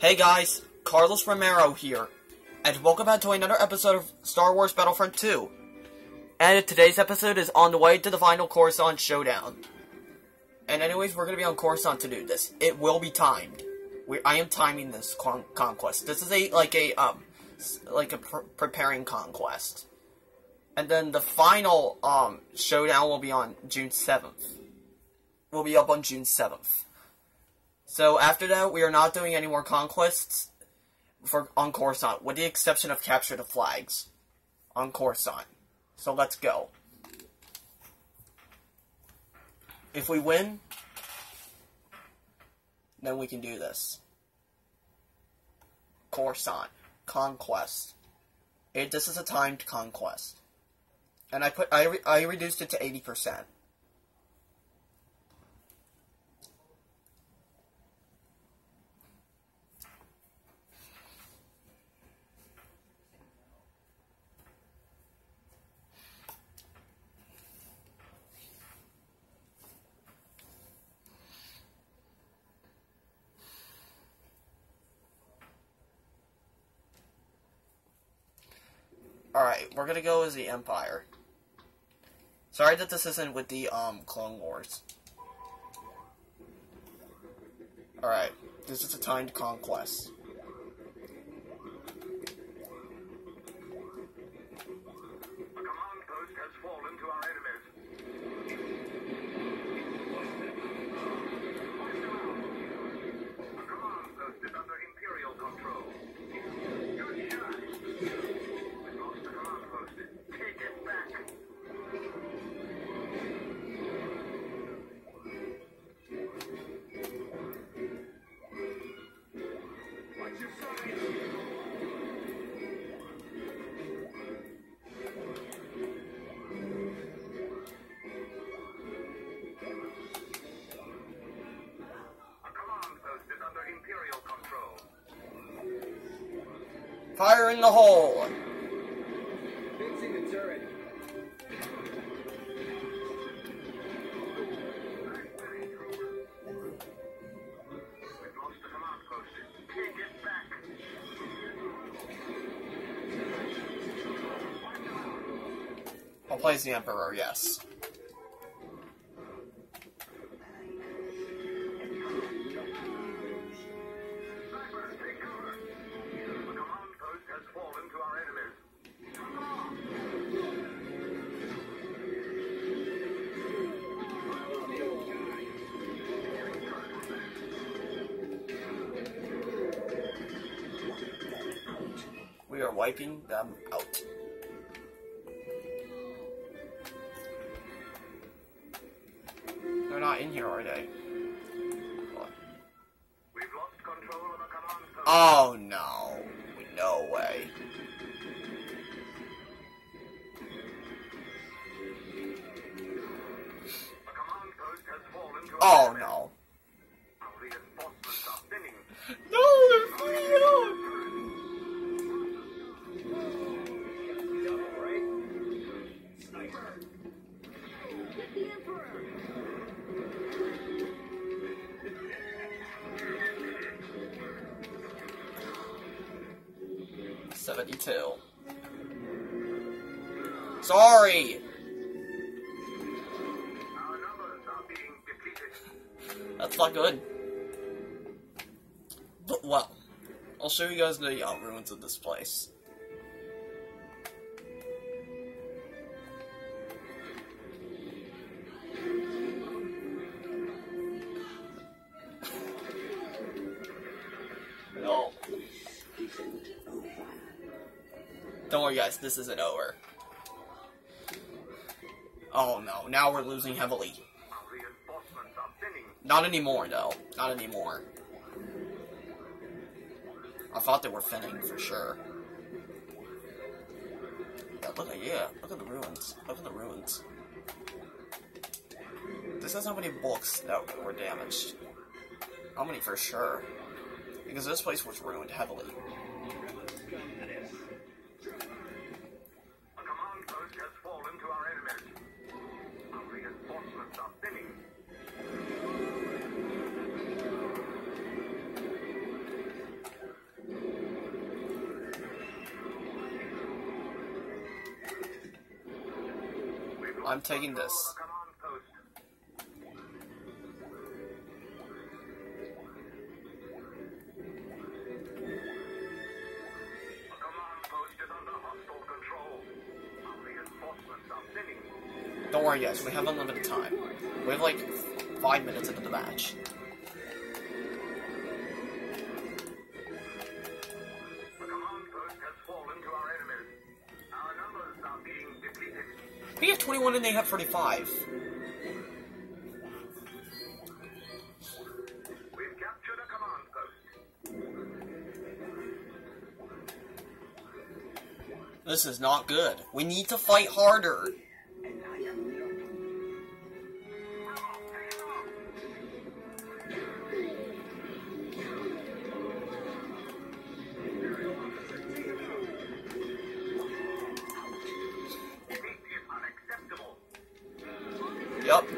Hey guys, Carlos Romero here, and welcome back to another episode of Star Wars Battlefront 2. And today's episode is on the way to the final Coruscant showdown. And anyways, we're gonna be on Coruscant to do this. It will be timed. We, I am timing this con conquest. This is a like a um like a pr preparing conquest. And then the final um showdown will be on June 7th. Will be up on June 7th. So after that, we are not doing any more conquests for on Coruscant, with the exception of capture the flags on Coruscant. So let's go. If we win, then we can do this. Coruscant. Conquest. It, this is a timed conquest. And I put I, re, I reduced it to 80%. Alright, we're gonna go as the Empire. Sorry that this isn't with the, um, Clone Wars. Alright, this is a timed conquest. Fire in the hole! I'll play the Emperor, yes. We are wiping them out. They're not in here, are they? What? We've lost control of a command post. Oh no. No way. A command post has fallen to Oh no. Our reinforcements are thinning. No, they're fleeing out! 72. Sorry! That's not good. But well, I'll show you guys the uh, ruins of this place. Don't worry, guys, this isn't over. Oh no, now we're losing heavily. Not anymore, though. Not anymore. I thought they were thinning for sure. Yeah, look at yeah, look at the ruins. Look at the ruins. This has how many books that were damaged. How many for sure? Because this place was ruined heavily. Reinforcements are thinning. Don't worry, guys. We have unlimited time. We have like five minutes into the match. We have 21 and they have 35. We've captured a command post. This is not good. We need to fight harder.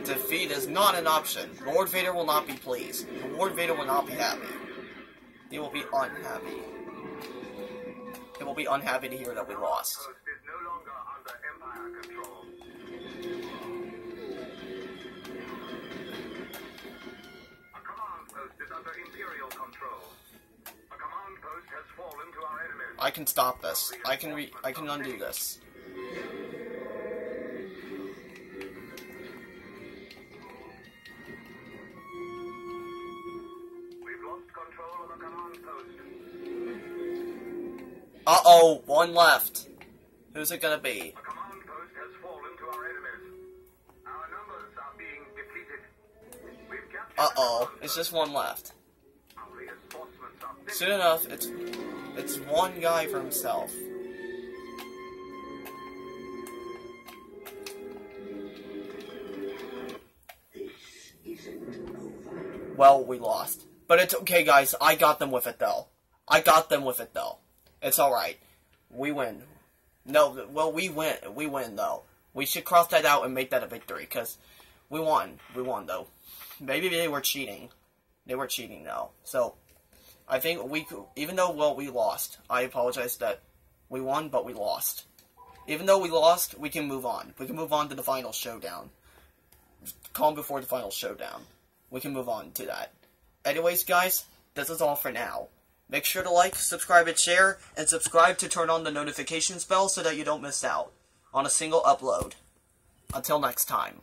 Defeat is not an option. Lord Vader will not be pleased. Lord Vader will not be happy. He will be unhappy. He will be unhappy to hear that we lost. Post is no longer under Empire control. A command post is under Imperial control. A command post has fallen to our enemies. I can stop this. I can re- I can undo this. Uh oh, one left. Who's it gonna be? A command post has fallen to our enemies. Our numbers are being depleted. We've captured Uh a oh, it's just one left. Our reinforcements are thinning. Soon enough, it's it's one guy for himself. Well, we lost. But it's okay, guys. I got them with it, though. I got them with it, though. It's alright. We win. No, well, we win. We win, though. We should cross that out and make that a victory, because we won. We won, though. Maybe they were cheating. They were cheating, though. So, I think we, even though well we lost, I apologize that we won, but we lost. Even though we lost, we can move on. We can move on to the final showdown. Calm before the final showdown. We can move on to that. Anyways, guys, this is all for now. Make sure to like, subscribe, and share, and subscribe to turn on the notifications bell so that you don't miss out on a single upload. Until next time.